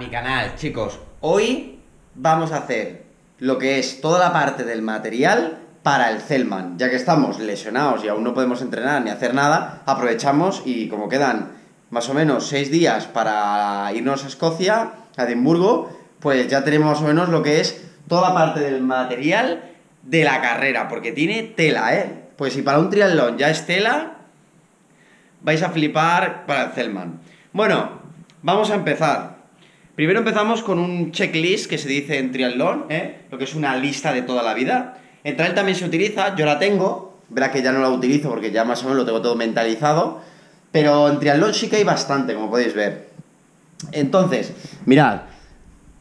mi canal, chicos. Hoy vamos a hacer lo que es toda la parte del material para el Zelman. Ya que estamos lesionados y aún no podemos entrenar ni hacer nada, aprovechamos y como quedan más o menos seis días para irnos a Escocia, a Edimburgo, pues ya tenemos más o menos lo que es toda la parte del material de la carrera, porque tiene tela, ¿eh? Pues si para un triatlón ya es tela, vais a flipar para el Zelman. Bueno, vamos a empezar. Primero empezamos con un checklist que se dice en triatlón, ¿eh? lo que es una lista de toda la vida. En trail también se utiliza, yo la tengo, verá que ya no la utilizo porque ya más o menos lo tengo todo mentalizado, pero en triatlón sí que hay bastante, como podéis ver. Entonces, mirad,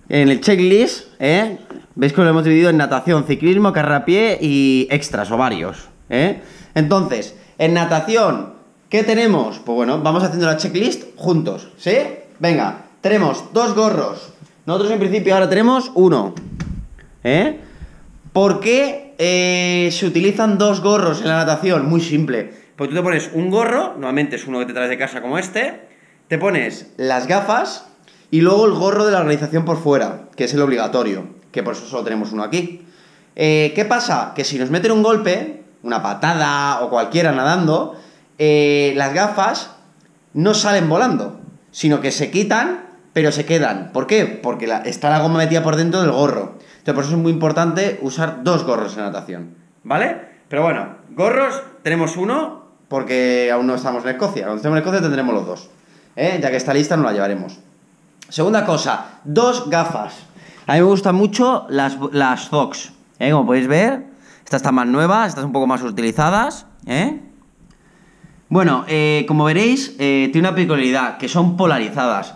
en el checklist, ¿eh? veis que lo hemos dividido en natación, ciclismo, pie y extras o varios. ¿eh? Entonces, en natación, ¿qué tenemos? Pues bueno, vamos haciendo la checklist juntos, ¿sí? Venga, tenemos dos gorros. Nosotros en principio ahora tenemos uno. ¿Eh? ¿Por qué eh, se utilizan dos gorros en la natación? Muy simple. Pues tú te pones un gorro, normalmente es uno que te traes de casa como este, te pones las gafas y luego el gorro de la organización por fuera, que es el obligatorio, que por eso solo tenemos uno aquí. Eh, ¿Qué pasa? Que si nos meten un golpe, una patada o cualquiera nadando, eh, las gafas no salen volando, sino que se quitan, pero se quedan. ¿Por qué? Porque está la goma metida por dentro del gorro. Entonces, por eso es muy importante usar dos gorros en natación. ¿Vale? Pero bueno, gorros tenemos uno, porque aún no estamos en Escocia. Cuando estemos en Escocia tendremos los dos. ¿eh? Ya que esta lista no la llevaremos. Segunda cosa, dos gafas. A mí me gustan mucho las, las Zox. ¿eh? Como podéis ver, estas están más nuevas, estas un poco más utilizadas. ¿eh? Bueno, eh, como veréis, eh, tiene una peculiaridad, que son polarizadas.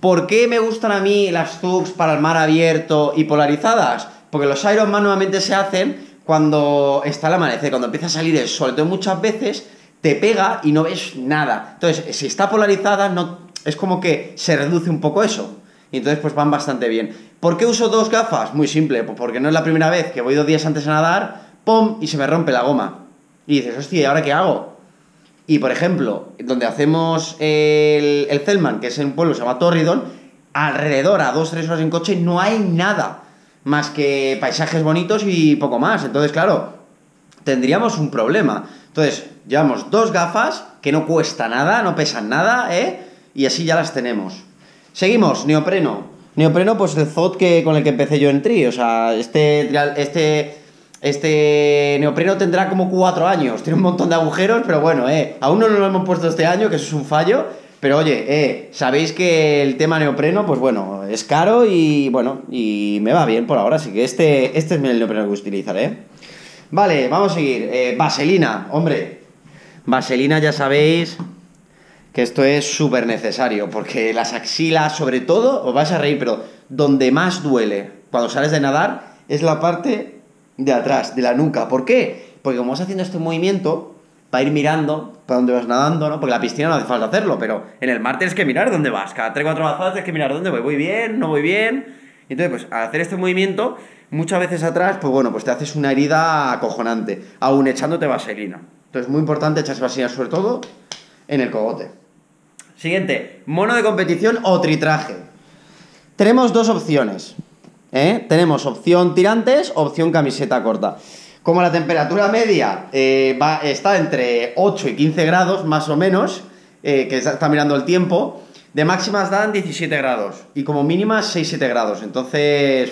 ¿Por qué me gustan a mí las Zux para el mar abierto y polarizadas? Porque los Ironman nuevamente se hacen cuando está el amanecer, cuando empieza a salir el sol. Entonces muchas veces te pega y no ves nada. Entonces, si está polarizada, no, es como que se reduce un poco eso. Y entonces pues van bastante bien. ¿Por qué uso dos gafas? Muy simple, pues porque no es la primera vez que voy dos días antes a nadar, ¡pum! y se me rompe la goma. Y dices, hostia, ¿y ahora qué hago? Y por ejemplo, donde hacemos el, el Zelman, que es en un pueblo que se llama Torridon, alrededor a dos, tres horas en coche no hay nada más que paisajes bonitos y poco más. Entonces, claro, tendríamos un problema. Entonces, llevamos dos gafas que no cuesta nada, no pesan nada, ¿eh? Y así ya las tenemos. Seguimos, neopreno. Neopreno, pues el ZOT que, con el que empecé yo en Tri. O sea, este, este este neopreno tendrá como cuatro años, tiene un montón de agujeros, pero bueno, eh, aún no lo hemos puesto este año, que eso es un fallo. Pero oye, eh, sabéis que el tema neopreno, pues bueno, es caro y bueno, y me va bien por ahora, así que este, este es el neopreno que utilizaré. Vale, vamos a seguir. Eh, vaselina, hombre. Vaselina, ya sabéis que esto es súper necesario, porque las axilas, sobre todo, os vais a reír, pero donde más duele cuando sales de nadar es la parte de atrás, de la nuca. ¿Por qué? Porque como vas haciendo este movimiento, para ir mirando para dónde vas nadando, ¿no? Porque la piscina no hace falta hacerlo, pero en el mar tienes que mirar dónde vas. Cada 3-4 bajadas tienes que mirar dónde voy. ¿Voy bien? ¿No voy bien? Entonces, pues al hacer este movimiento, muchas veces atrás, pues bueno, pues te haces una herida acojonante, aún echándote vaselina. Entonces, muy importante echarse vaselina, sobre todo en el cogote. Siguiente, mono de competición o tritraje. Tenemos dos opciones. ¿Eh? Tenemos opción tirantes, opción camiseta corta. Como la temperatura media eh, está entre 8 y 15 grados, más o menos, eh, que está mirando el tiempo, de máximas dan 17 grados y como mínimas 6-7 grados. Entonces,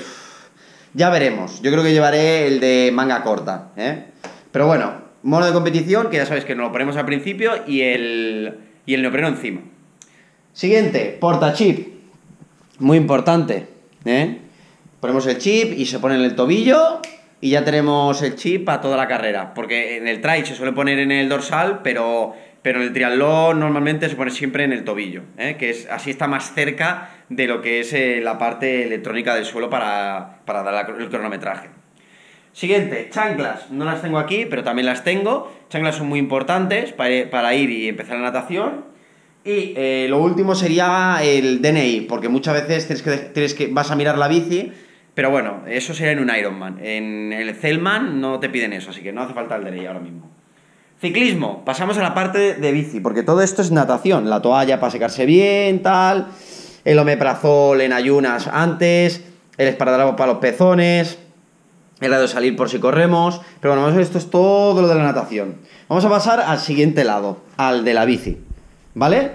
ya veremos. Yo creo que llevaré el de manga corta. ¿eh? Pero bueno, mono de competición, que ya sabéis que nos lo ponemos al principio, y el, y el neopreno encima. Siguiente, portachip. Muy importante. ¿eh? Ponemos el chip y se pone en el tobillo y ya tenemos el chip para toda la carrera. Porque en el trail se suele poner en el dorsal, pero, pero en el triatlón normalmente se pone siempre en el tobillo, ¿eh? que es, así está más cerca de lo que es eh, la parte electrónica del suelo para, para dar el cronometraje. Siguiente, chanclas. No las tengo aquí, pero también las tengo. Chanclas son muy importantes para, para ir y empezar la natación. Y eh, lo último sería el DNI, porque muchas veces tienes que, tienes que, vas a mirar la bici pero bueno, eso sería en un Ironman. En el Zelman no te piden eso, así que no hace falta el DNI ahora mismo. Ciclismo, pasamos a la parte de bici, porque todo esto es natación, la toalla para secarse bien, tal. el omeprazol en ayunas antes, el esparadrapo para los pezones, el lado de salir por si corremos. Pero bueno, esto es todo lo de la natación. Vamos a pasar al siguiente lado, al de la bici. ¿Vale?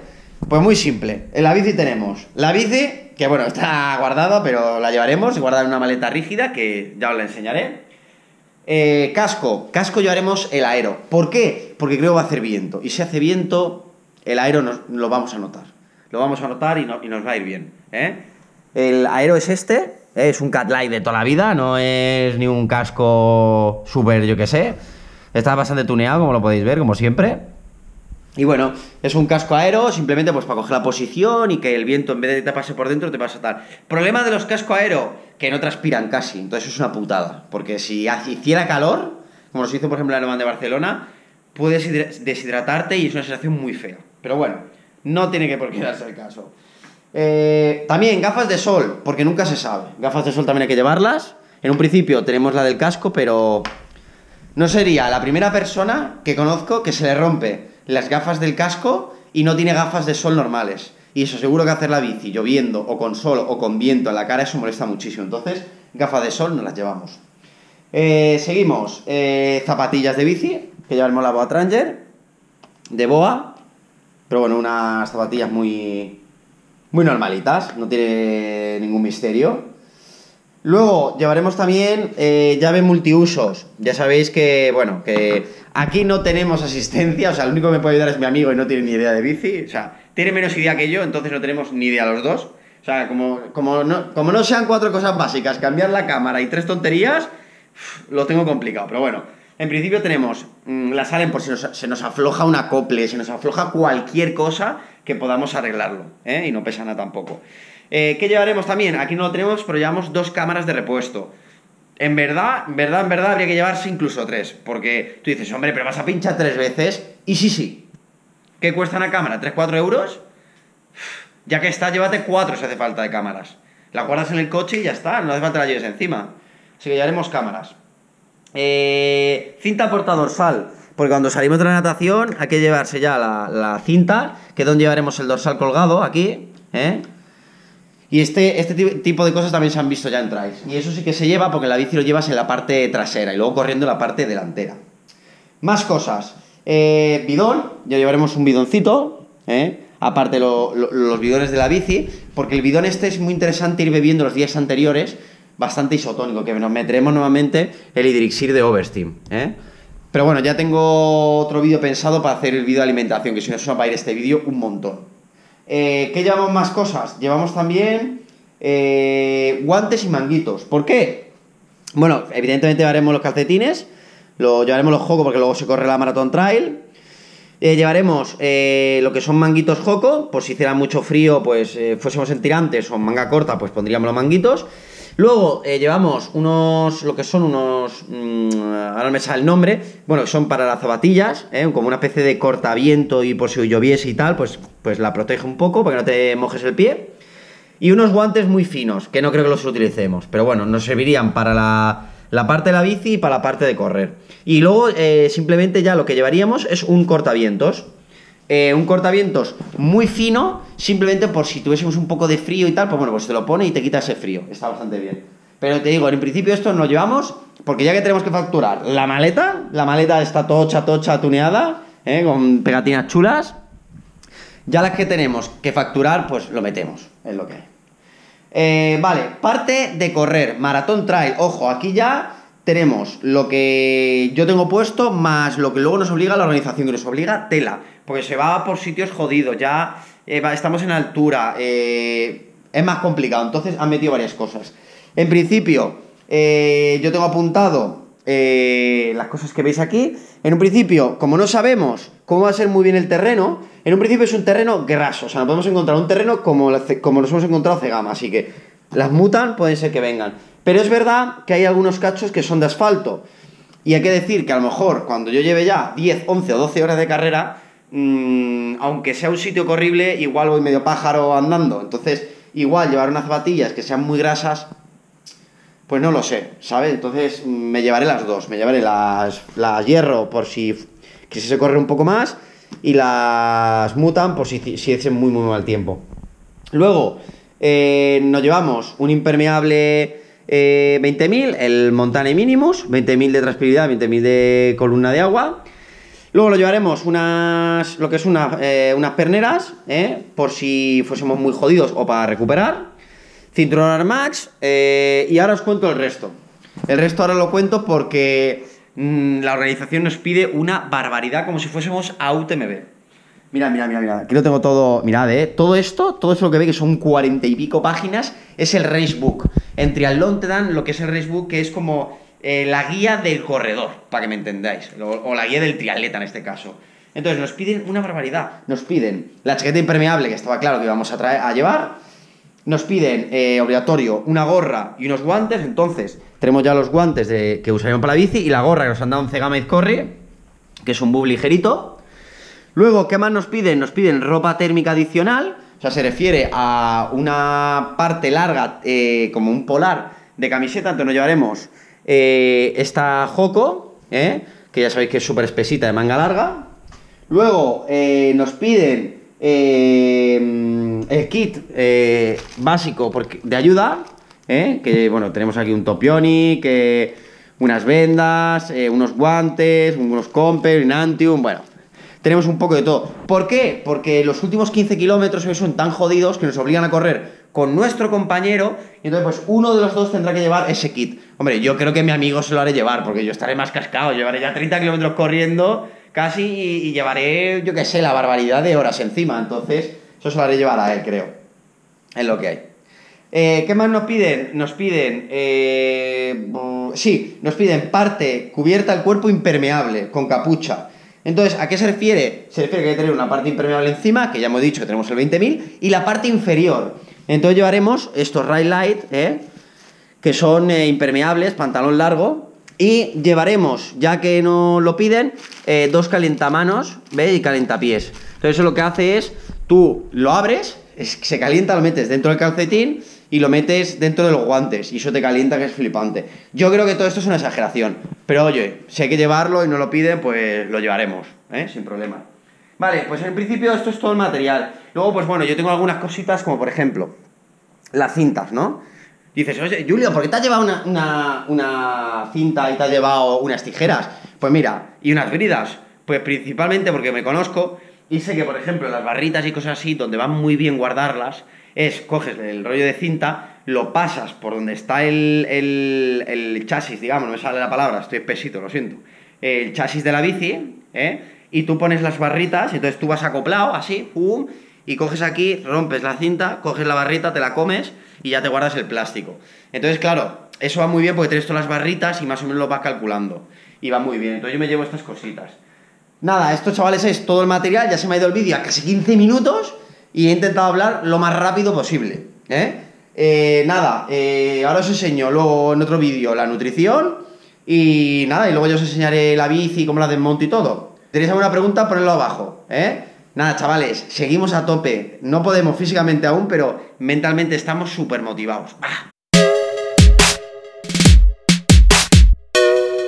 Pues muy simple. En la bici tenemos la bici, que bueno, está guardada, pero la llevaremos, guardada en una maleta rígida, que ya os la enseñaré. Eh, casco, casco llevaremos el aero. ¿Por qué? Porque creo que va a hacer viento. Y si hace viento, el aero nos, lo vamos a notar. Lo vamos a notar y, y nos va a ir bien. ¿eh? El aero es este, es un Catlight de toda la vida, no es ni un casco súper, yo que sé. Está bastante tuneado, como lo podéis ver, como siempre. Y bueno, es un casco aero, simplemente pues para coger la posición y que el viento en vez de te pase por dentro te pase tal. Problema de los cascos aero, que no transpiran casi, entonces es una putada. Porque si hiciera calor, como nos hizo por ejemplo el Alemán de Barcelona, puedes deshidratarte y es una sensación muy fea. Pero bueno, no tiene que por qué darse el caso. Eh, también gafas de sol, porque nunca se sabe. Gafas de sol también hay que llevarlas. En un principio tenemos la del casco, pero no sería la primera persona que conozco que se le rompe las gafas del casco y no tiene gafas de sol normales. Y eso seguro que hacer la bici lloviendo o con sol o con viento en la cara, eso molesta muchísimo. Entonces, gafas de sol no las llevamos. Eh, seguimos. Eh, zapatillas de bici, que llevaremos la Boa Tranger, de Boa. Pero bueno, unas zapatillas muy, muy normalitas, no tiene ningún misterio. Luego llevaremos también eh, llave multiusos. Ya sabéis que, bueno, que aquí no tenemos asistencia, o sea, el único que me puede ayudar es mi amigo y no tiene ni idea de bici. O sea, tiene menos idea que yo, entonces no tenemos ni idea los dos. O sea, como, como, no, como no sean cuatro cosas básicas, cambiar la cámara y tres tonterías, lo tengo complicado. Pero bueno, en principio tenemos mm, la salen por si se nos afloja una acople, se nos afloja cualquier cosa que podamos arreglarlo, ¿eh? Y no pesa nada tampoco. Eh, ¿Qué llevaremos también? Aquí no lo tenemos, pero llevamos dos cámaras de repuesto. En verdad, en verdad, en verdad, habría que llevarse incluso tres. Porque tú dices, hombre, pero vas a pinchar tres veces. Y sí, sí. ¿Qué cuesta una cámara? ¿3-4 euros? Ya que está, llévate cuatro si hace falta de cámaras. La guardas en el coche y ya está, no hace falta la lleves encima. Así que llevaremos cámaras. Eh, cinta portadorsal. Porque cuando salimos de la natación hay que llevarse ya la, la cinta, que es donde llevaremos el dorsal colgado, aquí, ¿eh? Y este, este tipo de cosas también se han visto ya en trails. Y eso sí que se lleva porque la bici lo llevas en la parte trasera y luego corriendo en la parte delantera. Más cosas. Eh, bidón, ya llevaremos un bidoncito, ¿eh? aparte los bidones de la bici, porque el bidón este es muy interesante ir bebiendo los días anteriores, bastante isotónico, que nos meteremos nuevamente el hidrixir de Oversteam. ¿eh? Pero bueno, ya tengo otro vídeo pensado para hacer el vídeo de alimentación, que si no se va a ir este vídeo un montón. Eh, ¿Qué llevamos más cosas? Llevamos también eh, guantes y manguitos. ¿Por qué? Bueno, evidentemente llevaremos los calcetines, lo, llevaremos los Joco porque luego se corre la Marathon Trail. Eh, llevaremos lo que son manguitos Joco, por si hiciera mucho frío, pues fuésemos en tirantes o en manga corta, pues pondríamos los manguitos. Luego llevamos unos, lo que son unos, mm, ahora me sale el nombre, bueno, son para las zapatillas, como una especie de cortaviento y por si lloviese y tal, pues pues la protege un poco para que no te mojes el pie. Y unos guantes muy finos, que no creo que los utilicemos, pero bueno, nos servirían para la, parte de la bici y para la parte de correr. Y luego eh, simplemente ya lo que llevaríamos es un cortavientos. Eh, un cortavientos muy fino, simplemente por si tuviésemos un poco de frío y tal, pues bueno, pues te lo pone y te quita ese frío. Está bastante bien. Pero te digo, en principio esto nos llevamos, porque ya que tenemos que facturar la maleta, la maleta está tocha, tocha, tuneada, eh, con pegatinas chulas, ya las que tenemos que facturar, pues lo metemos, es lo que hay. Eh, vale, parte de correr, maratón trail. Ojo, aquí ya tenemos lo que yo tengo puesto más lo que luego nos obliga la organización, que nos obliga tela, porque se va por sitios jodidos, ya eh, estamos en altura, eh, es más complicado, entonces han metido varias cosas. En principio, yo tengo apuntado las cosas que veis aquí. En un principio, como no sabemos cómo va a ser muy bien el terreno, en un principio es un terreno graso, o sea, no podemos encontrar un terreno como, como los hemos encontrado hace gama, así que las mutan, pueden ser que vengan. Pero es verdad que hay algunos cachos que son de asfalto. Y hay que decir que a lo mejor cuando yo lleve ya 10, 11 o 12 horas de carrera, mmm, aunque sea un sitio horrible, igual voy medio pájaro andando. Entonces, igual llevar unas zapatillas que sean muy grasas, pues no lo sé, ¿sabes? Entonces me llevaré las dos. Me llevaré las, las hierro por si se corre un poco más y las mutan por si, si muy muy mal tiempo. Luego, Eh, nos llevamos un impermeable 20.000, el Montane Minimus, 20.000 de transpirabilidad, 20.000 de columna de agua. Luego lo llevaremos unas, lo que es unas perneras, por si fuésemos muy jodidos o para recuperar. Cinturón Armax, y ahora os cuento el resto. El resto ahora lo cuento porque mm, la organización nos pide una barbaridad como si fuésemos a UTMB. Mira, mira, mira, mira. Aquí lo tengo todo. Mirad, ¿eh? Todo esto, todo eso lo que ve que son cuarenta y pico páginas, es el racebook. En Triathlon te dan lo que es el racebook, que es como eh, la guía del corredor, para que me entendáis. O, la guía del triatleta en este caso. Entonces, nos piden una barbaridad. Nos piden la chaqueta impermeable, que estaba claro que íbamos a, llevar. Nos piden, eh, obligatorio, una gorra y unos guantes. Entonces, tenemos ya los guantes que usaremos para la bici y la gorra que nos han dado un Cegama Corre, que es un bub ligerito. Luego, ¿qué más nos piden? Nos piden ropa térmica adicional, o sea, se refiere a una parte larga, eh, como un polar de camiseta, entonces nos llevaremos eh, esta Joco, eh, que ya sabéis que es súper espesita de manga larga. Luego nos piden el kit básico de ayuda, que bueno, tenemos aquí un topioni, que unas vendas, unos guantes, unos comper, un antium, bueno, tenemos un poco de todo. ¿Por qué? Porque los últimos 15 kilómetros son tan jodidos que nos obligan a correr con nuestro compañero y entonces pues uno de los dos tendrá que llevar ese kit. Hombre, yo creo que mi amigo se lo haré llevar porque yo estaré más cascado, llevaré ya 30 kilómetros corriendo casi y, llevaré, yo qué sé, la barbaridad de horas encima. Entonces, eso se lo haré llevar a él, creo. Es lo que hay. Eh, ¿Qué más nos piden? Nos piden, eh, sí, nos piden parte cubierta al cuerpo impermeable, con capucha. Entonces, ¿a qué se refiere? Se refiere que hay que tener una parte impermeable encima, que ya hemos dicho que tenemos el 20.000, y la parte inferior. Entonces llevaremos estos Ride Light, ¿eh? que son eh, impermeables, pantalón largo, y llevaremos, ya que no lo piden, eh, dos calentamanos, ¿ves? Y calentapiés. Entonces eso lo que hace es, tú lo abres, se calienta, lo metes dentro del calcetín, y lo metes dentro de los guantes y eso te calienta que es flipante. Yo creo que todo esto es una exageración, pero oye, si hay que llevarlo y no lo piden, pues lo llevaremos, ¿eh? sin problema. Vale, pues en principio esto es todo el material. Luego, pues bueno, yo tengo algunas cositas como por ejemplo las cintas, ¿no? Dices, oye, Julio, ¿por qué te has llevado una, una cinta y te has llevado unas tijeras? Pues mira, y unas bridas. Pues principalmente porque me conozco y sé que, por ejemplo, las barritas y cosas así, donde van muy bien guardarlas, es coges el rollo de cinta, lo pasas por donde está el, el, chasis, digamos, no me sale la palabra, estoy pesito, lo siento, el chasis de la bici, ¿eh? y tú pones las barritas, entonces tú vas acoplado, así, pum, y coges aquí, rompes la cinta, coges la barrita, te la comes y ya te guardas el plástico. Entonces, claro, eso va muy bien porque tienes todas las barritas y más o menos lo vas calculando. Y va muy bien. Entonces yo me llevo estas cositas. Nada, esto chavales es todo el material, ya se me ha ido el vídeo a casi 15 minutos y he intentado hablar lo más rápido posible. ¿eh? Eh, nada, eh, ahora os enseño luego en otro vídeo la nutrición y nada, y luego yo os enseñaré la bici, cómo la desmonto y todo. ¿Tenéis alguna pregunta? Ponedlo abajo. Nada, chavales, seguimos a tope. No podemos físicamente aún, pero mentalmente estamos súper motivados.